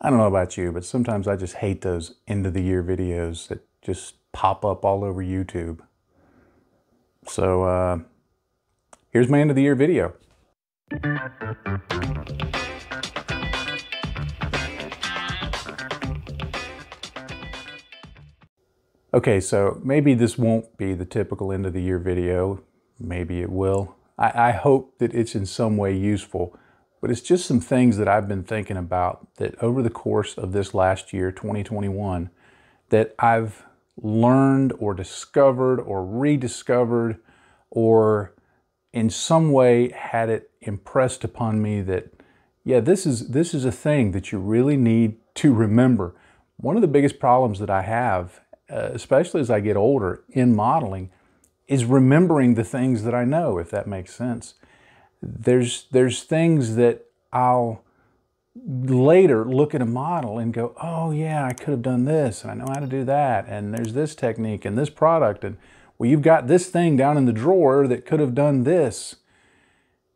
I don't know about you, but sometimes I just hate those end of the year videos that just pop up all over YouTube. So uh, here's my end of the year video. Okay, so maybe this won't be the typical end of the year video. Maybe it will. I, I hope that it's in some way useful but it's just some things that I've been thinking about that over the course of this last year, 2021, that I've learned or discovered or rediscovered or in some way had it impressed upon me that yeah this is this is a thing that you really need to remember. One of the biggest problems that i have uh, especially as i get older in modeling is remembering the things that i know if that makes sense there's there's things that I'll later look at a model and go, oh yeah, I could have done this and I know how to do that and there's this technique and this product and well you've got this thing down in the drawer that could have done this.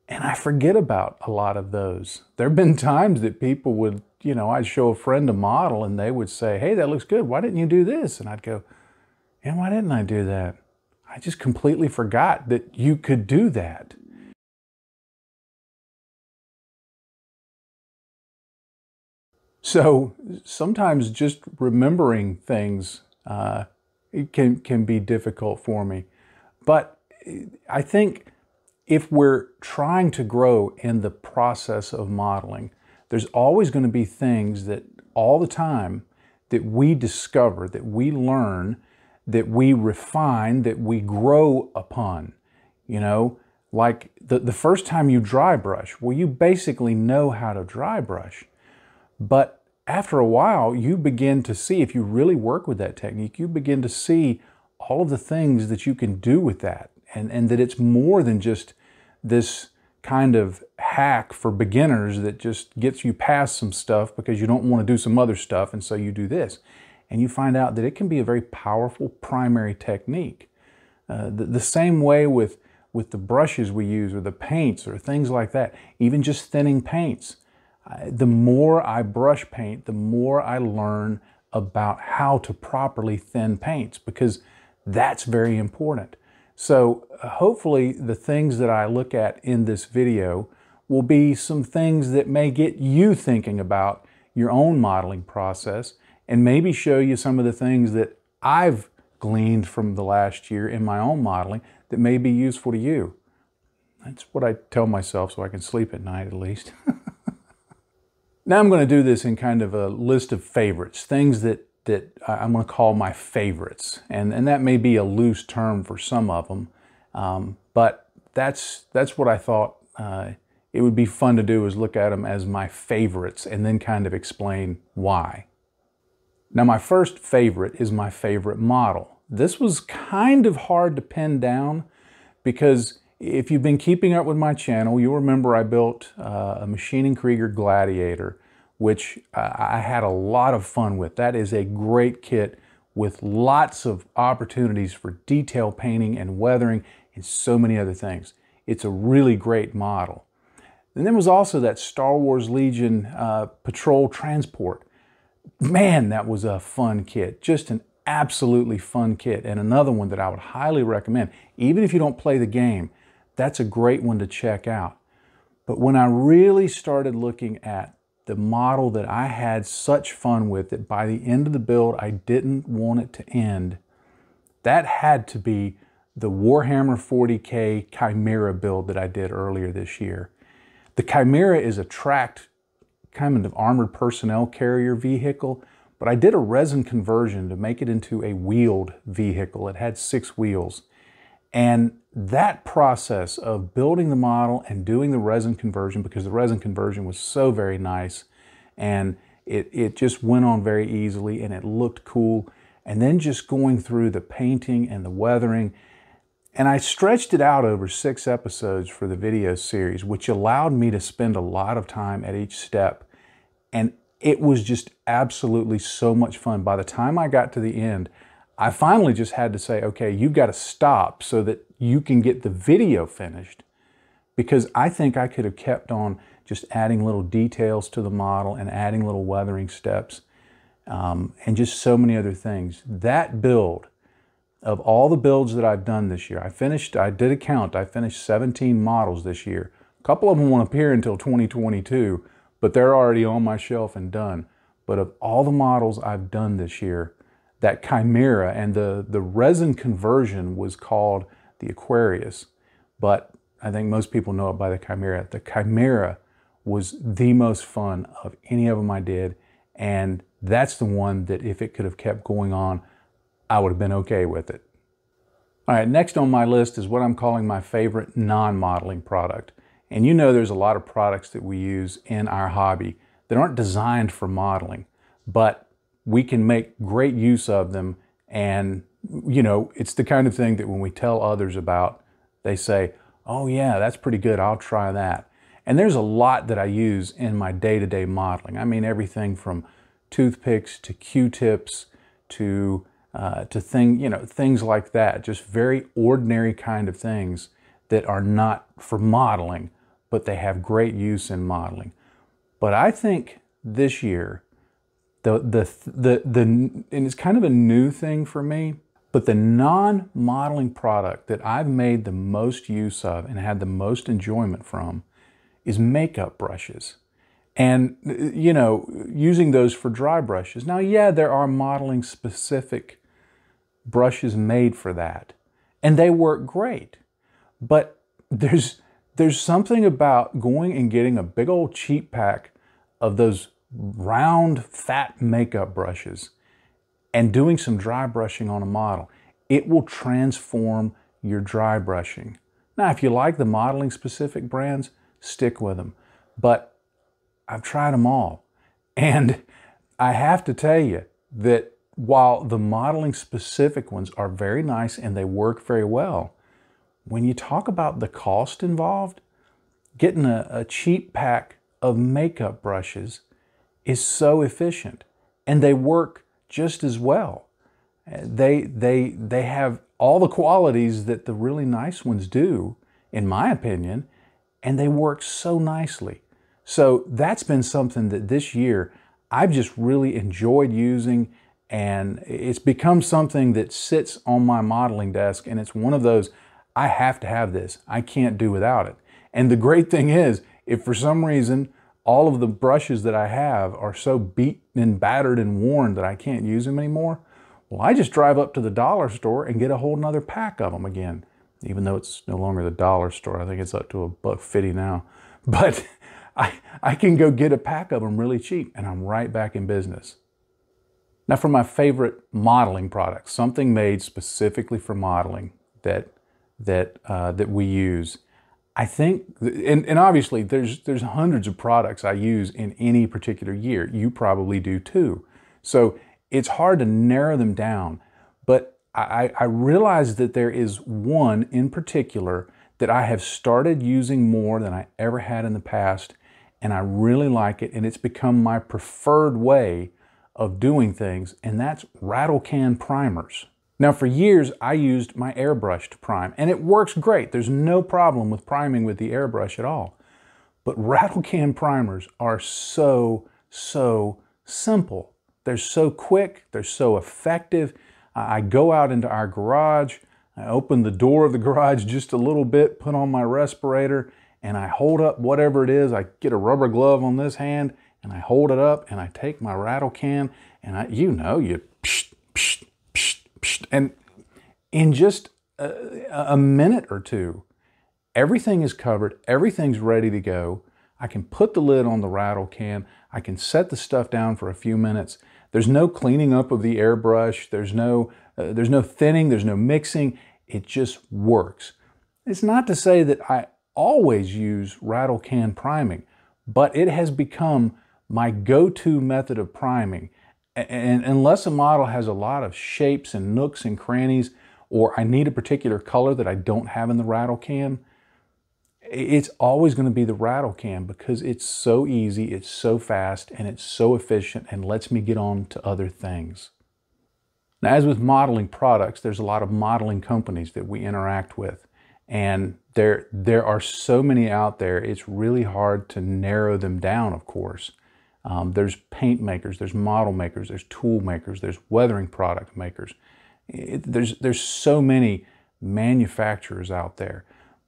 And I forget about a lot of those. There have been times that people would, you know, I'd show a friend a model and they would say, hey, that looks good. Why didn't you do this? And I'd go, yeah, why didn't I do that? I just completely forgot that you could do that. So sometimes just remembering things uh, can, can be difficult for me. But I think if we're trying to grow in the process of modeling, there's always going to be things that all the time that we discover, that we learn, that we refine, that we grow upon. You know, like the, the first time you dry brush, well, you basically know how to dry brush. But after a while, you begin to see, if you really work with that technique, you begin to see all of the things that you can do with that. And, and that it's more than just this kind of hack for beginners that just gets you past some stuff because you don't want to do some other stuff, and so you do this. And you find out that it can be a very powerful primary technique. Uh, the, the same way with, with the brushes we use or the paints or things like that, even just thinning paints the more I brush paint, the more I learn about how to properly thin paints because that's very important. So uh, hopefully the things that I look at in this video will be some things that may get you thinking about your own modeling process and maybe show you some of the things that I've gleaned from the last year in my own modeling that may be useful to you. That's what I tell myself so I can sleep at night at least. Now I'm going to do this in kind of a list of favorites, things that, that I'm going to call my favorites. And, and that may be a loose term for some of them, um, but that's, that's what I thought uh, it would be fun to do is look at them as my favorites and then kind of explain why. Now my first favorite is my favorite model. This was kind of hard to pin down because if you've been keeping up with my channel, you'll remember I built uh, a Maschinen Krieger Gladiator, which I had a lot of fun with. That is a great kit with lots of opportunities for detail painting and weathering and so many other things. It's a really great model. And then there was also that Star Wars Legion uh, Patrol Transport. Man, that was a fun kit. Just an absolutely fun kit. And another one that I would highly recommend, even if you don't play the game, that's a great one to check out. But when I really started looking at the model that I had such fun with that by the end of the build I didn't want it to end, that had to be the Warhammer 40k Chimera build that I did earlier this year. The Chimera is a tracked kind of armored personnel carrier vehicle, but I did a resin conversion to make it into a wheeled vehicle. It had six wheels. And that process of building the model and doing the resin conversion, because the resin conversion was so very nice and it, it just went on very easily and it looked cool. And then just going through the painting and the weathering. And I stretched it out over six episodes for the video series, which allowed me to spend a lot of time at each step. And it was just absolutely so much fun. By the time I got to the end, I finally just had to say, okay, you've got to stop so that you can get the video finished because I think I could have kept on just adding little details to the model and adding little weathering steps um, and just so many other things. That build of all the builds that I've done this year, I finished, I did a count, I finished 17 models this year. A couple of them won't appear until 2022, but they're already on my shelf and done. But of all the models I've done this year, that Chimera and the, the resin conversion was called the Aquarius. But I think most people know it by the Chimera. The Chimera was the most fun of any of them I did. And that's the one that if it could have kept going on, I would have been okay with it. All right, next on my list is what I'm calling my favorite non-modeling product. And you know there's a lot of products that we use in our hobby that aren't designed for modeling, but we can make great use of them. And, you know, it's the kind of thing that when we tell others about, they say, oh yeah, that's pretty good, I'll try that. And there's a lot that I use in my day-to-day -day modeling. I mean, everything from toothpicks to Q-tips to uh, to thing, you know, things like that. Just very ordinary kind of things that are not for modeling, but they have great use in modeling. But I think this year, the the the the and it's kind of a new thing for me. But the non-modeling product that I've made the most use of and had the most enjoyment from is makeup brushes. And you know using those for dry brushes. Now yeah there are modeling specific brushes made for that and they work great. But there's there's something about going and getting a big old cheap pack of those round fat makeup brushes and doing some dry brushing on a model it will transform your dry brushing now if you like the modeling specific brands stick with them but I've tried them all. And I have to tell you that while the modeling specific ones are very nice and they work very well, when you talk about the cost involved, getting a, a cheap pack of makeup brushes is so efficient and they work just as well. Uh, they, they, they have all the qualities that the really nice ones do, in my opinion, and they work so nicely. So that's been something that this year I've just really enjoyed using and it's become something that sits on my modeling desk and it's one of those, I have to have this. I can't do without it. And the great thing is, if for some reason all of the brushes that I have are so beaten and battered and worn that I can't use them anymore, well, I just drive up to the dollar store and get a whole nother pack of them again. Even though it's no longer the dollar store, I think it's up to a buck fifty now. But I, I can go get a pack of them really cheap and I'm right back in business. Now for my favorite modeling product, something made specifically for modeling that, that, uh, that we use. I think, and, and obviously there's, there's hundreds of products I use in any particular year. You probably do too. So it's hard to narrow them down, but I, I realize that there is one in particular that I have started using more than I ever had in the past, and I really like it and it's become my preferred way of doing things and that's rattle can primers. Now for years I used my airbrush to prime and it works great. There's no problem with priming with the airbrush at all. But rattle can primers are so, so simple. They're so quick, they're so effective. I go out into our garage, I open the door of the garage just a little bit, put on my respirator, and I hold up whatever it is. I get a rubber glove on this hand and I hold it up and I take my rattle can and I, you know, you psh, psh, and in just a, a minute or two, everything is covered, everything's ready to go. I can put the lid on the rattle can. I can set the stuff down for a few minutes. There's no cleaning up of the airbrush. There's no, uh, there's no thinning. There's no mixing. It just works. It's not to say that I always use rattle can priming, but it has become my go-to method of priming. And unless a model has a lot of shapes and nooks and crannies, or I need a particular color that I don't have in the rattle can, it's always going to be the rattle can because it's so easy, it's so fast, and it's so efficient and lets me get on to other things. Now, as with modeling products, there's a lot of modeling companies that we interact with. And there, there are so many out there, it's really hard to narrow them down, of course. Um, there's paint makers, there's model makers, there's tool makers, there's weathering product makers. It, there's, there's so many manufacturers out there.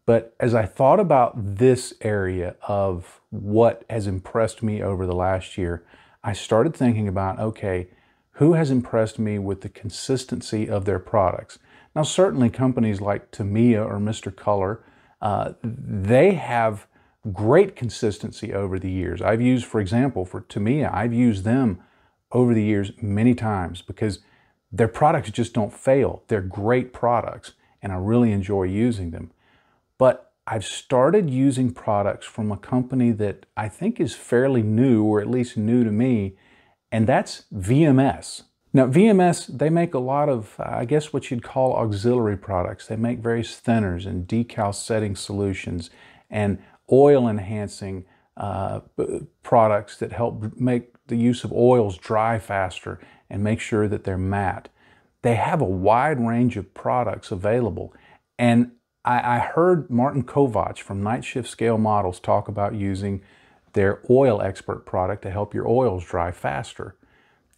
But as I thought about this area of what has impressed me over the last year, I started thinking about okay, who has impressed me with the consistency of their products? Now, certainly companies like Tamiya or Mr. Color, uh, they have great consistency over the years. I've used, for example, for Tamiya, I've used them over the years many times because their products just don't fail. They're great products and I really enjoy using them. But I've started using products from a company that I think is fairly new, or at least new to me, and that's VMS. Now, VMS, they make a lot of, I guess, what you'd call auxiliary products. They make various thinners and decal setting solutions and oil enhancing uh, products that help make the use of oils dry faster and make sure that they're matte. They have a wide range of products available. And I, I heard Martin Kovacs from Night Shift Scale Models talk about using their Oil Expert product to help your oils dry faster.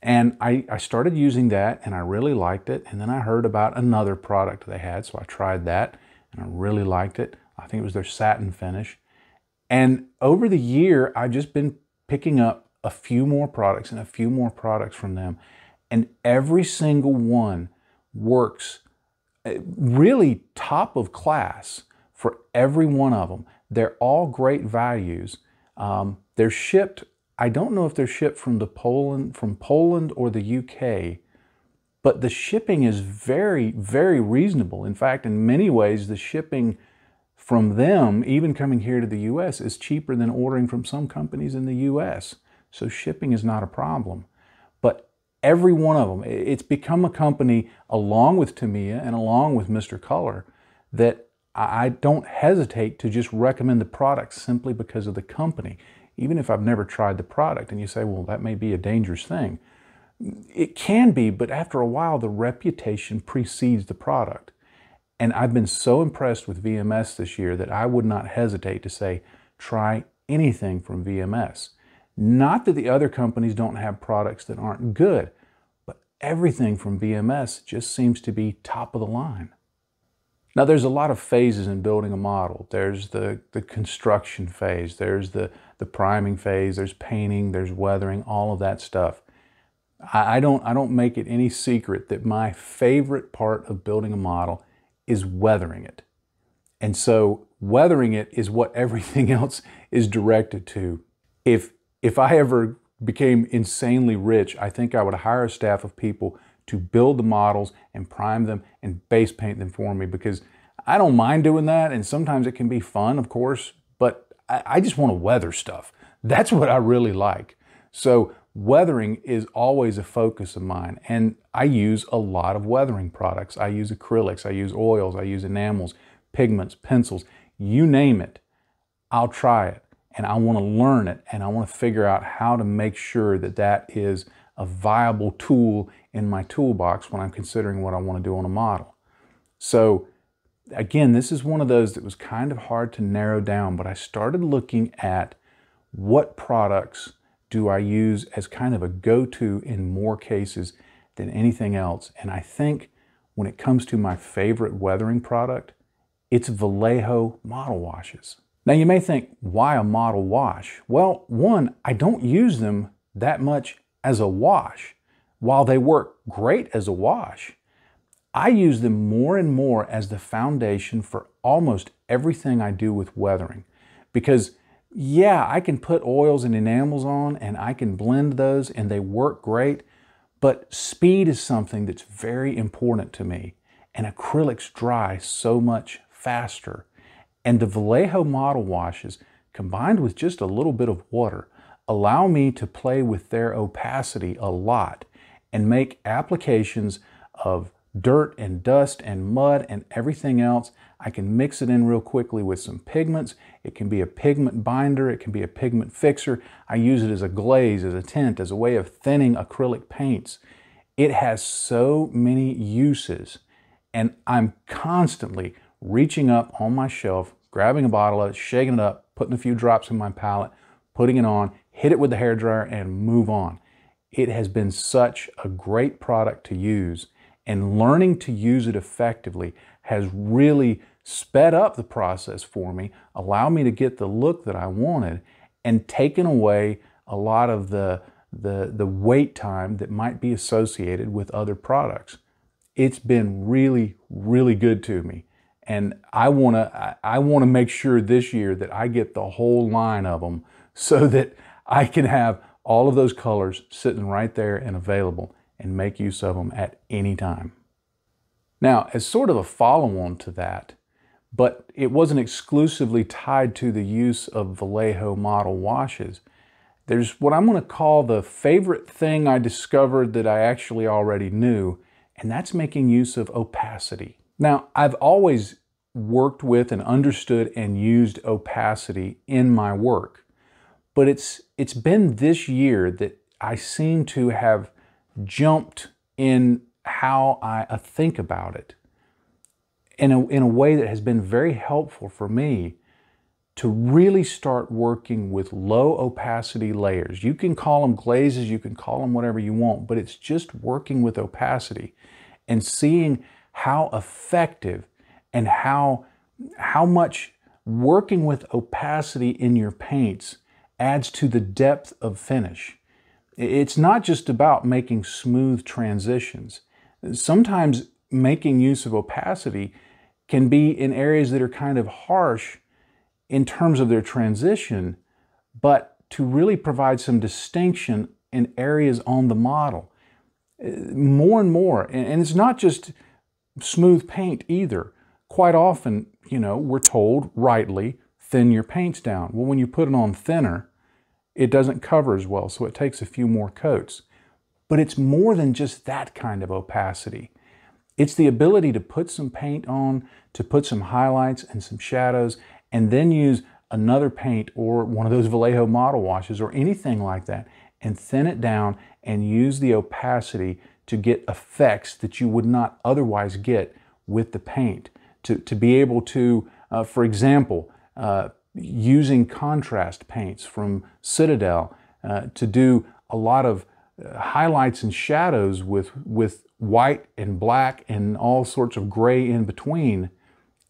And I, I, started using that and I really liked it. And then I heard about another product they had, so I tried that and I really liked it. I think it was their satin finish. And over the year, I've just been picking up a few more products and a few more products from them. And every single one works really top of class for every one of them. They're all great values. Um, they're shipped. I don't know if they're shipped from the Poland, from Poland or the UK, but the shipping is very, very reasonable. In fact, in many ways, the shipping from them, even coming here to the US, is cheaper than ordering from some companies in the US. So shipping is not a problem. But every one of them. It's become a company along with Tamiya and along with Mr. Color that I don't hesitate to just recommend the product simply because of the company, even if I've never tried the product. And you say, well, that may be a dangerous thing. It can be, but after a while, the reputation precedes the product. And I've been so impressed with VMS this year that I would not hesitate to say, try anything from VMS. Not that the other companies don't have products that aren't good, but everything from VMS just seems to be top of the line. Now there's a lot of phases in building a model. There's the, the construction phase, there's the, the priming phase, there's painting, there's weathering, all of that stuff. I, I, don't, I don't make it any secret that my favorite part of building a model is weathering it. And so weathering it is what everything else is directed to. If, if I ever became insanely rich, I think I would hire a staff of people to build the models and prime them and base paint them for me because I don't mind doing that. And sometimes it can be fun, of course, but I, I just want to weather stuff. That's what I really like. So weathering is always a focus of mine. And I use a lot of weathering products. I use acrylics, I use oils, I use enamels, pigments, pencils, you name it. I'll try it and I want to learn it and I want to figure out how to make sure that that is a viable tool in my toolbox when I'm considering what I want to do on a model. So again, this is one of those that was kind of hard to narrow down, but I started looking at what products do I use as kind of a go-to in more cases than anything else. And I think when it comes to my favorite weathering product, it's Vallejo model washes. Now you may think, why a model wash? Well, one, I don't use them that much as a wash. While they work great as a wash, I use them more and more as the foundation for almost everything I do with weathering. Because yeah, I can put oils and enamels on and I can blend those and they work great, but speed is something that's very important to me. And acrylics dry so much faster. And the Vallejo model washes, combined with just a little bit of water, allow me to play with their opacity a lot and make applications of dirt and dust and mud and everything else. I can mix it in real quickly with some pigments. It can be a pigment binder. It can be a pigment fixer. I use it as a glaze, as a tint, as a way of thinning acrylic paints. It has so many uses and I'm constantly reaching up on my shelf, grabbing a bottle of it, shaking it up, putting a few drops in my palette, putting it on, hit it with the hair dryer, and move on. It has been such a great product to use, and learning to use it effectively has really sped up the process for me, allowed me to get the look that I wanted, and taken away a lot of the, the, the wait time that might be associated with other products. It's been really, really good to me. And I want to I want to make sure this year that I get the whole line of them so that I can have all of those colors sitting right there and available and make use of them at any time. Now, as sort of a follow-on to that, but it wasn't exclusively tied to the use of Vallejo model washes, there's what I'm going to call the favorite thing I discovered that I actually already knew, and that's making use of opacity. Now, I've always worked with and understood and used opacity in my work, but it's, it's been this year that I seem to have jumped in how I think about it in a, in a way that has been very helpful for me to really start working with low opacity layers. You can call them glazes, you can call them whatever you want, but it's just working with opacity and seeing how effective and how, how much working with opacity in your paints adds to the depth of finish. It's not just about making smooth transitions. Sometimes making use of opacity can be in areas that are kind of harsh in terms of their transition, but to really provide some distinction in areas on the model. Eh, more and more, and it's not just smooth paint either. Quite often, you know, we're told rightly, thin your paints down. Well, when you put it on thinner, it doesn't cover as well, so it takes a few more coats. But it's more than just that kind of opacity. It's the ability to put some paint on, to put some highlights and some shadows, and then use another paint or one of those Vallejo model washes or anything like that and thin it down and use the opacity to get effects that you would not otherwise get with the paint. To, to be able to, uh, for example, uh, using contrast paints from Citadel uh, to do a lot of highlights and shadows with, with white and black and all sorts of gray in between,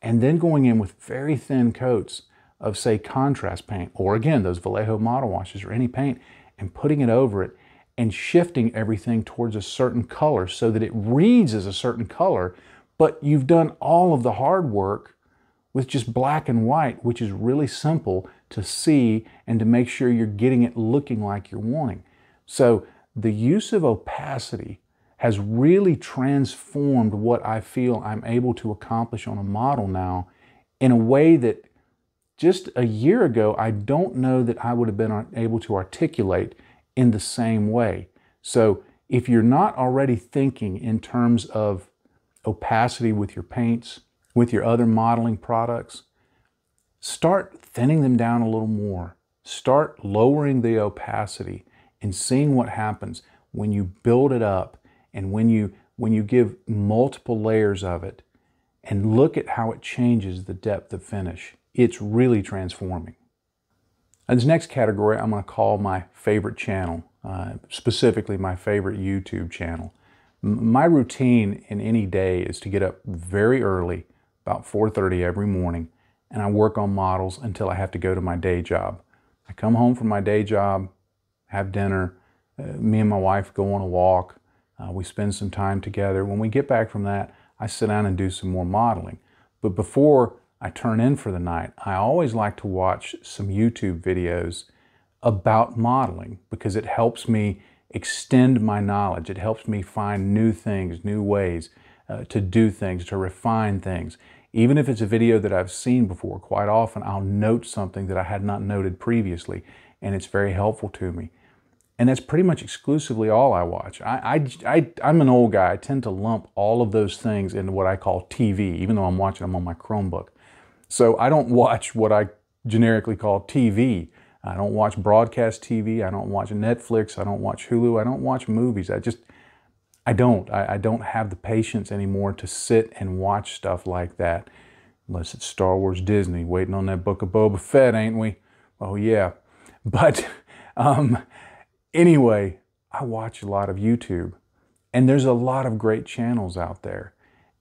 and then going in with very thin coats of, say, contrast paint, or again, those Vallejo model washes or any paint, and putting it over it and shifting everything towards a certain color so that it reads as a certain color, but you've done all of the hard work with just black and white, which is really simple to see and to make sure you're getting it looking like you're wanting. So the use of opacity has really transformed what I feel I'm able to accomplish on a model now in a way that just a year ago, I don't know that I would have been able to articulate in the same way. So if you're not already thinking in terms of opacity with your paints, with your other modeling products, start thinning them down a little more. Start lowering the opacity and seeing what happens when you build it up and when you when you give multiple layers of it and look at how it changes the depth of finish. It's really transforming. And this next category I'm going to call my favorite channel, uh, specifically my favorite YouTube channel. M my routine in any day is to get up very early, about 4.30 every morning, and I work on models until I have to go to my day job. I come home from my day job, have dinner, uh, me and my wife go on a walk, uh, we spend some time together. When we get back from that, I sit down and do some more modeling. But before I turn in for the night, I always like to watch some YouTube videos about modeling because it helps me extend my knowledge. It helps me find new things, new ways uh, to do things, to refine things. Even if it's a video that I've seen before, quite often I'll note something that I had not noted previously, and it's very helpful to me. And that's pretty much exclusively all I watch. I, I, I, I'm an old guy. I tend to lump all of those things into what I call TV, even though I'm watching them on my Chromebook. So I don't watch what I generically call TV. I don't watch broadcast TV. I don't watch Netflix. I don't watch Hulu. I don't watch movies. I just, I don't. I, I don't have the patience anymore to sit and watch stuff like that. Unless it's Star Wars Disney, waiting on that book of Boba Fett, ain't we? Oh, yeah. But um, anyway, I watch a lot of YouTube, and there's a lot of great channels out there.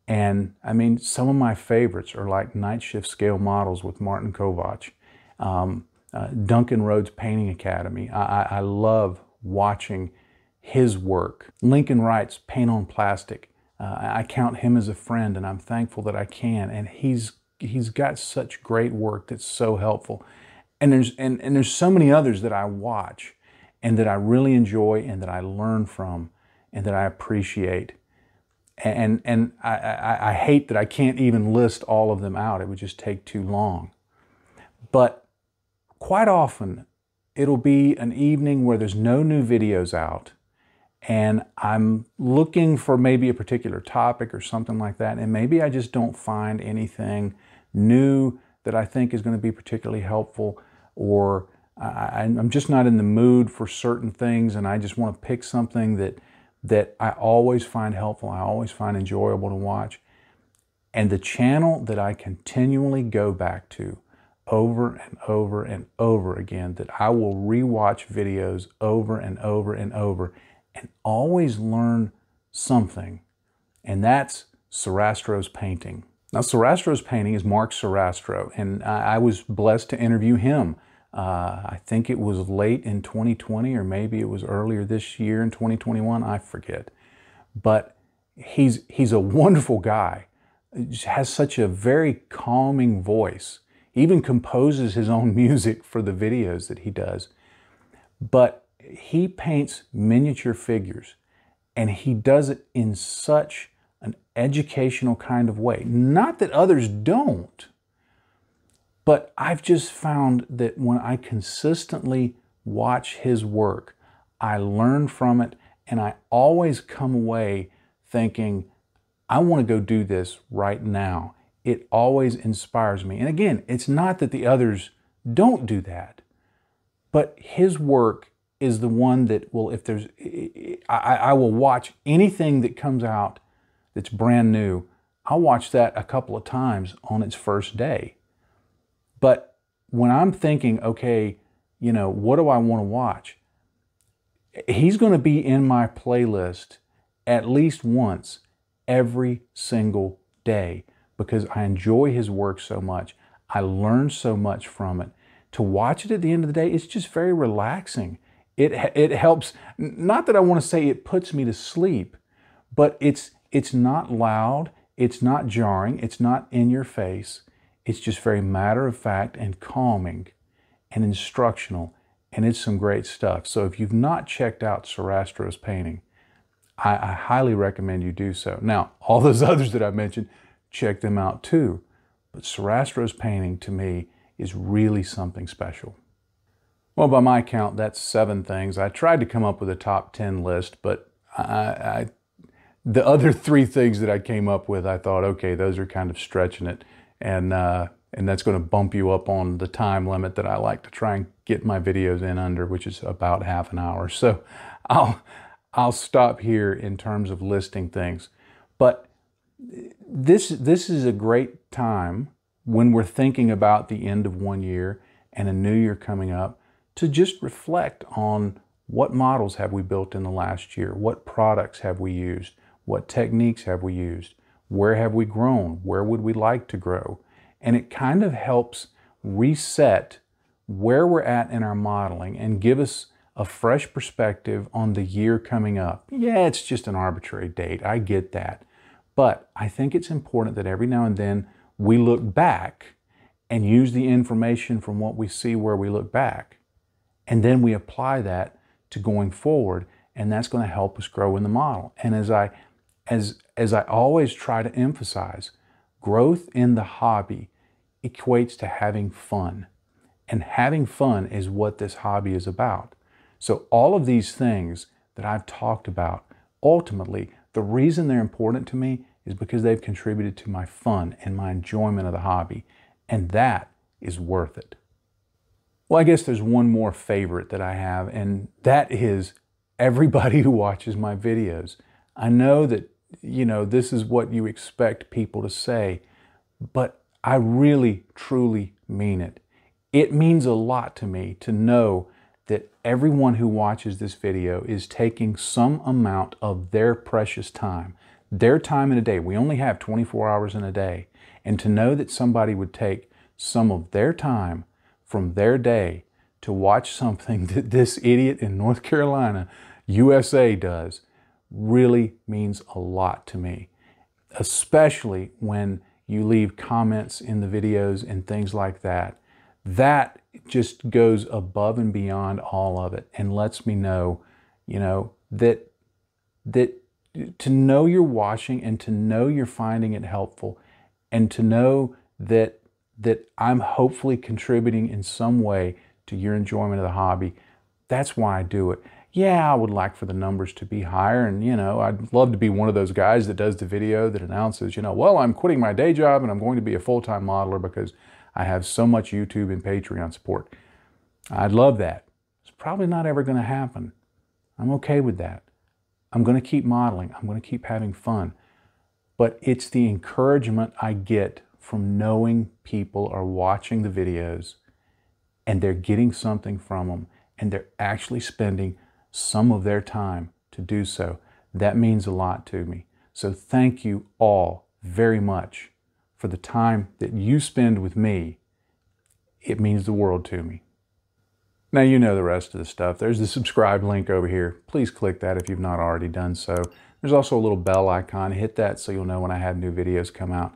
And I mean, some of my favorites are like Night Shift Scale Models with Martin Kovac, um, uh, Duncan Rhodes Painting Academy. I, I, I love watching his work. Lincoln Wright's Paint on Plastic. Uh, I count him as a friend, and I'm thankful that I can. And he's he's got such great work that's so helpful. And there's and, and there's so many others that I watch and that I really enjoy and that I learn from and that I appreciate. And and I, I, I hate that I can't even list all of them out. It would just take too long. But quite often it'll be an evening where there's no new videos out and I'm looking for maybe a particular topic or something like that, and maybe I just don't find anything new that I think is going to be particularly helpful, or I, am just not in the mood for certain things, and I just want to pick something that that I always find helpful, I always find enjoyable to watch, and the channel that I continually go back to over and over and over again, that I will rewatch videos over and over and over and always learn something, and that's Sorastro's painting. Now, Sorastro's painting is Mark Sorastro, and I, was blessed to interview him. Uh, I think it was late in 2020, or maybe it was earlier this year in 2021. I forget. But he's he's a wonderful guy. He has such a very calming voice. He even composes his own music for the videos that he does. But he paints miniature figures and he does it in such an educational kind of way. Not that others don't, but I've just found that when I consistently watch his work, I learn from it and I always come away thinking, I want to go do this right now. It always inspires me. And again, it's not that the others don't do that, but his work is the one that will, if there's, I, I will watch anything that comes out that's brand new. I'll watch that a couple of times on its first day. But when I'm thinking, okay, you know, what do I want to watch? He's going to be in my playlist at least once every single day because I enjoy his work so much. I learn so much from it. To watch it at the end of the day, it's just very relaxing. It, it helps, not that I want to say it puts me to sleep, but it's, it's not loud, it's not jarring, it's not in your face. It's just very matter of fact and calming and instructional, and it's some great stuff. So if you've not checked out Sorastro's painting, I, I highly recommend you do so. Now, all those others that I mentioned, check them out too. But Sorastro's painting to me is really something special. Well, by my count, that's seven things. I tried to come up with a top 10 list, but I, I, the other three things that I came up with, I thought, okay, those are kind of stretching it. And, uh, and that's going to bump you up on the time limit that I like to try and get my videos in under, which is about half an hour. So I'll, I'll stop here in terms of listing things. But this, this is a great time when we're thinking about the end of one year and a new year coming up to just reflect on what models have we built in the last year? What products have we used? What techniques have we used? Where have we grown? Where would we like to grow? And it kind of helps reset where we're at in our modeling and give us a fresh perspective on the year coming up. Yeah, it's just an arbitrary date. I get that. But I think it's important that every now and then we look back and use the information from what we see where we look back and then we apply that to going forward, and that's going to help us grow in the model. And as I, as, as I always try to emphasize, growth in the hobby equates to having fun. And having fun is what this hobby is about. So all of these things that I've talked about, ultimately, the reason they're important to me is because they've contributed to my fun and my enjoyment of the hobby. And that is worth it. Well, I guess there's one more favorite that I have, and that is everybody who watches my videos. I know that, you know, this is what you expect people to say, but I really, truly mean it. It means a lot to me to know that everyone who watches this video is taking some amount of their precious time, their time in a day. We only have 24 hours in a day. And to know that somebody would take some of their time from their day to watch something that this idiot in North Carolina, USA, does really means a lot to me, especially when you leave comments in the videos and things like that. That just goes above and beyond all of it and lets me know, you know, that that to know you're watching and to know you're finding it helpful and to know that that I'm hopefully contributing in some way to your enjoyment of the hobby. That's why I do it. Yeah, I would like for the numbers to be higher. And, you know, I'd love to be one of those guys that does the video that announces, you know, well, I'm quitting my day job and I'm going to be a full time modeler because I have so much YouTube and Patreon support. I'd love that. It's probably not ever going to happen. I'm okay with that. I'm going to keep modeling. I'm going to keep having fun. But it's the encouragement I get from knowing people are watching the videos and they're getting something from them and they're actually spending some of their time to do so. That means a lot to me. So thank you all very much for the time that you spend with me. It means the world to me. Now you know the rest of the stuff. There's the subscribe link over here. Please click that if you've not already done so. There's also a little bell icon. Hit that so you'll know when I have new videos come out.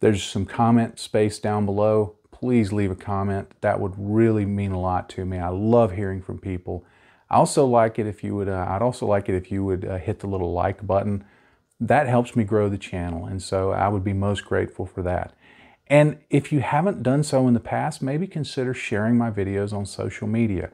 There's some comment space down below please leave a comment. That would really mean a lot to me. I love hearing from people. I also like it if you would, uh, I'd also like it if you would uh, hit the little like button. That helps me grow the channel. And so I would be most grateful for that. And if you haven't done so in the past, maybe consider sharing my videos on social media.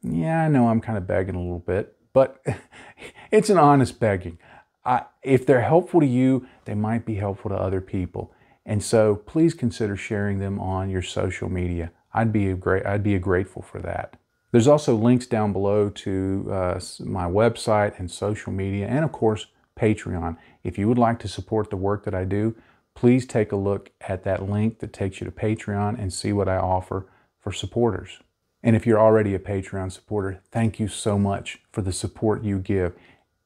Yeah, I know I'm kind of begging a little bit, but it's an honest begging. I, if they're helpful to you, they might be helpful to other people. And so please consider sharing them on your social media. I'd be, a great, I'd be grateful for that. There's also links down below to uh, my website and social media, and of course, Patreon. If you would like to support the work that I do, please take a look at that link that takes you to Patreon and see what I offer for supporters. And if you're already a Patreon supporter, thank you so much for the support you give.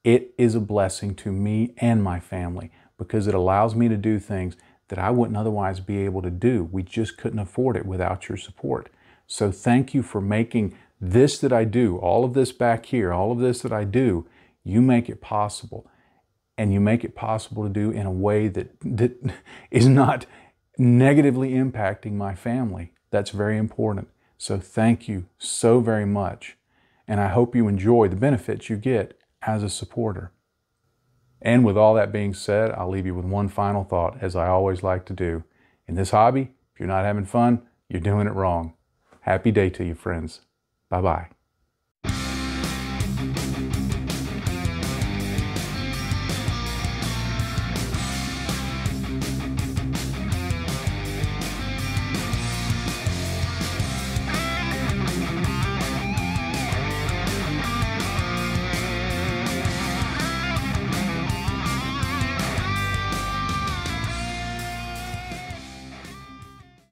It is a blessing to me and my family because it allows me to do things that I wouldn't otherwise be able to do. We just couldn't afford it without your support. So thank you for making this that I do, all of this back here, all of this that I do, you make it possible. And you make it possible to do in a way that, that is not negatively impacting my family. That's very important. So thank you so very much. And I hope you enjoy the benefits you get as a supporter. And with all that being said, I'll leave you with one final thought, as I always like to do. In this hobby, if you're not having fun, you're doing it wrong. Happy day to you, friends. 拜拜。